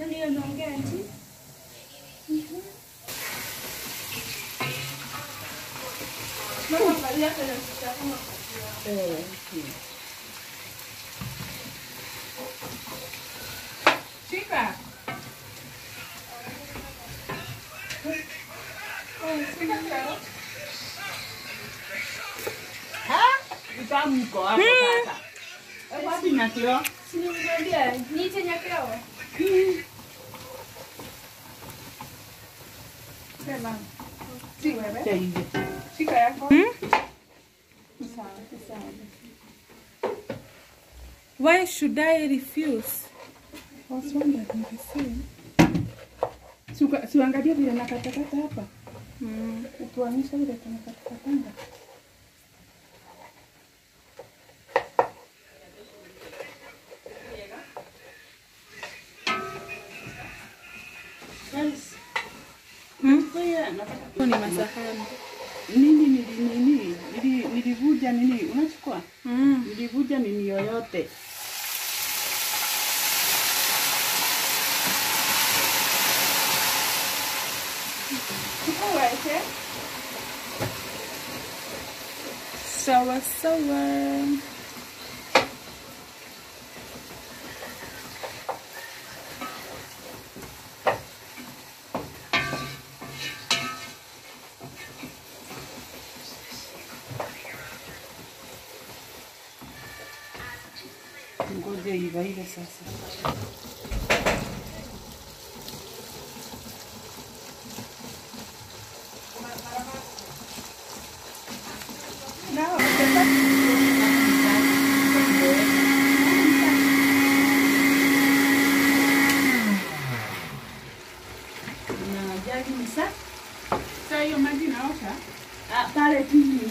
Nani hiyo anaongea ati? Mama angalia kwenye kitabu. Shika. Shika karoti. Utamu uko hapo sasa. Hebu wapi nyakio? Si nimemwambia niite nyakao. Sema. Si wewe. Cha hivi. Shika yako. Sawa, sawa. Why should I refuse? Si uka- si vile nakatakata hapa. Mm. Utuonyesha vile tunakatakatanga. Nilivuja nini unachukua? Mm. Nilivuja nini yoyote. Sawa sawa. Ngoje ivaile sasa. Na jagi ni safi. Sasa hiyo maji naosha. Ah, pale chini.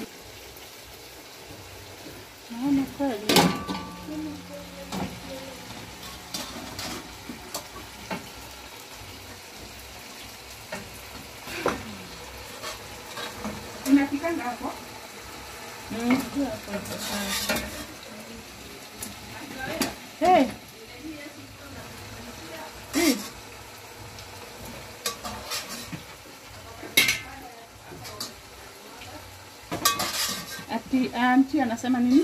Naona kweli. Unapikanga hapo? Mm. Hey. Ati anti anasema nini?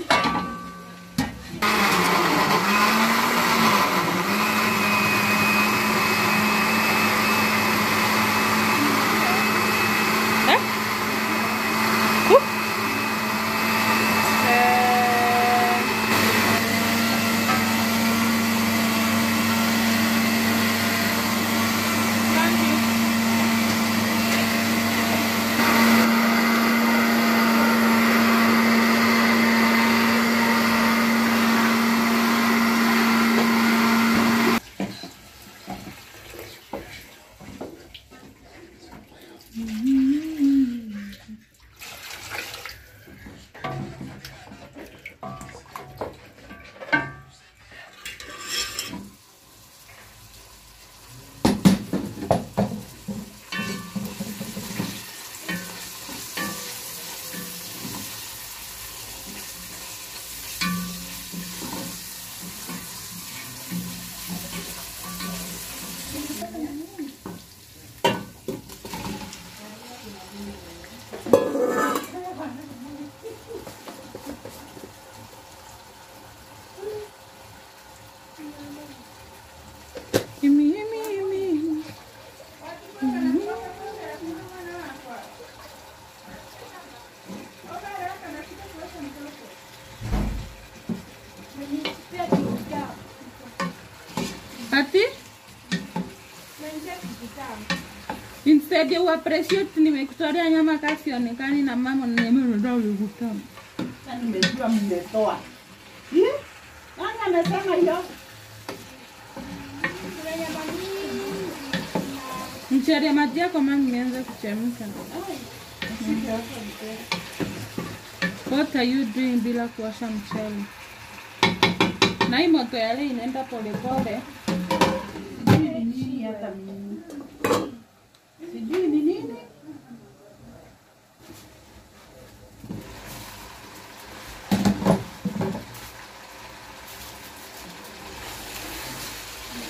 Pressure uappreciate nimekutolea nyama kasi onekani na mama nimeenda ulikutana. Sasa nimejua mmetoa. Eh? Nani amesema hiyo? Nyama. Mchele maji yako mama imeanza kuchemka. What are you doing bila kuosha mchele? Na hii moto ya leo inaenda polepole. Hata mimi. Sijui ni nini.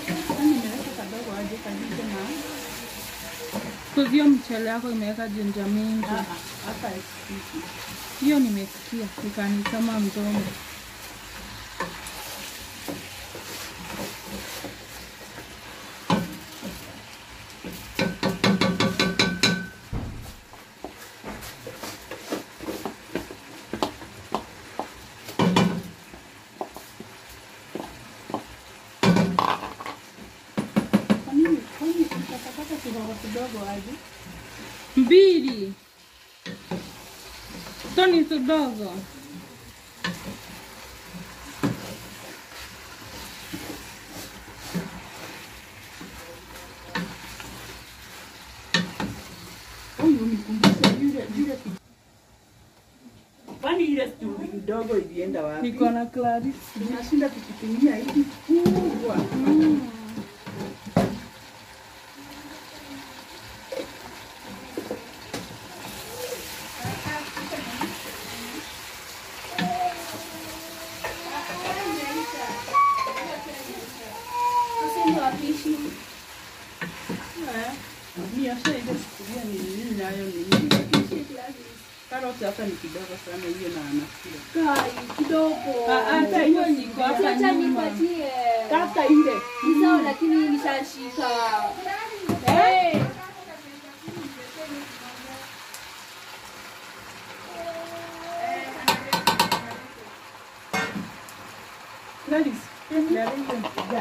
Sasa nimeweka kadogo aje na mchele yako imeweka jinja mingi. Hiyo nimesikia ikanikama mdomo. Kwa nini? Kwa nini mtakapata kidogo kidogo aje? Mbili. Toni Kwani ile kidogo ilienda wapi? Niko na Clarice. Tunashinda tukitumia hii kubwa. Sasa ndio wapishi. Nioshe ile sufuria ni nini nayo ni nini? Karoti hata ni kidogo sana hiyo na anakula. Kai kidogo. Ah, hata hiyo niko hapa nyuma. Kata ile. Ni sawa lakini nishashika. Eh. Clarisse, leo ile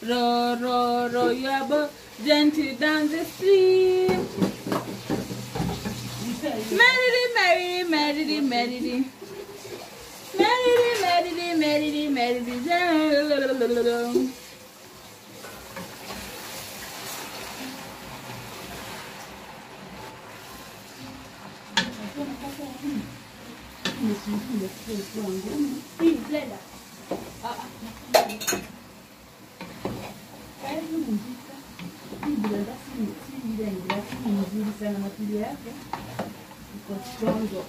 Row, row, row your boat gently down the stream. Merrily, merrily, merrily, merrily. Merrily, merrily, merrily, merrily. Please, let us. bibliothe iko chongo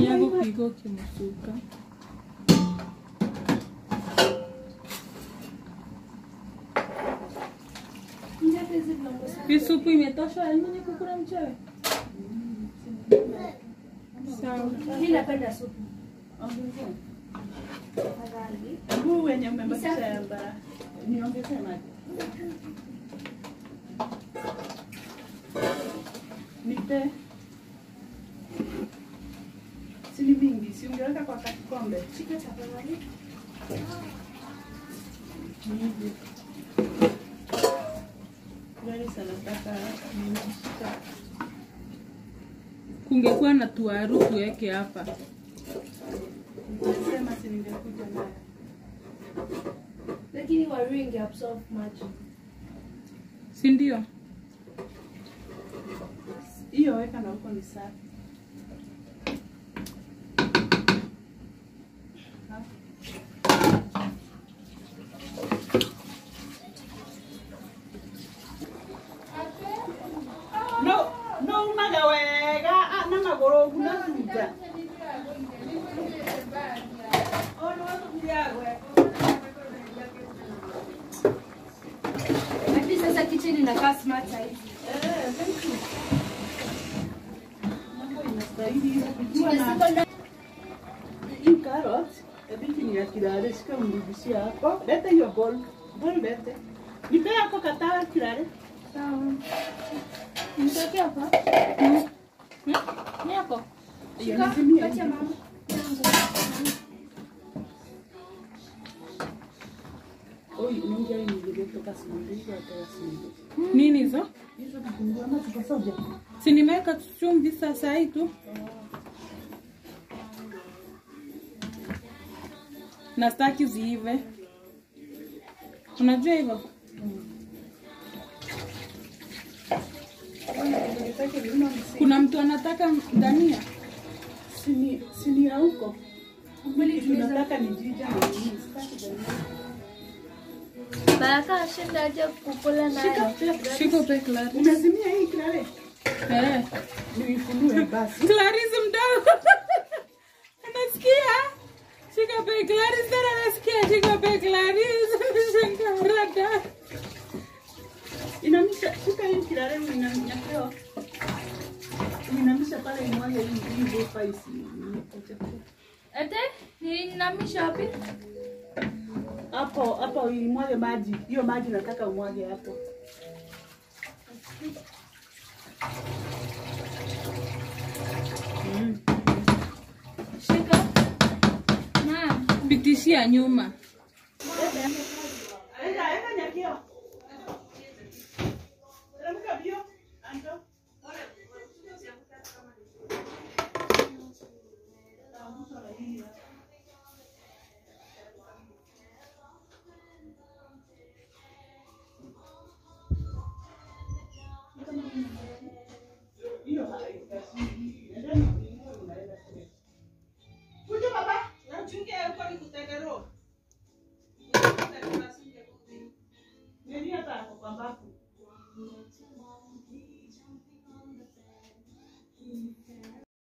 Nyago kigo kimusuka Hii supu não elmu ni kukula mchawi. Sawa. Mimi napenda a sopa. Wenye umebakisha bara. Niongezee maji. Nipe. Si ni mingi, si ungeweka kwa tafadhali. Gari sana nimeshika. Kungekuwa na tuaru tuweke hapa. Si ningekuja nayo. Lakini waru ingeabsorb maji. si ndio? Hiyo weka na huko ni safi. Yeah, no sasa kitchen inakaa smart hivi. Eh, thank you. Unaongea hii kwa. Nini hizo? Hizo kitunguu ama ziko soja. Si nimeweka chumvi sasa hii tu. Na staki ziive. Unajua hivyo? Kuna mtu anataka dania. Sini sini ya huko. Kweli tunataka ni jija na nini. Sitaki dania. Baraka ashinda aje kukula Shika nayo. pia. Pe Clarice. Unazimia hii kilale. Eh. Nifunue basi. Clarice mdogo. Anasikia? Shika pe Clarice tena anasikia. Shika pe Clarice. rada. Inamisha, shika hii kilale uinamisha. Inamisha pale imwage hii hii hapa isi. Ate, ninamisha wapi? Hapo hapo imwage maji. Hiyo maji nataka umwage hapo. Mm. Shika. Naam. Pitishia nyuma.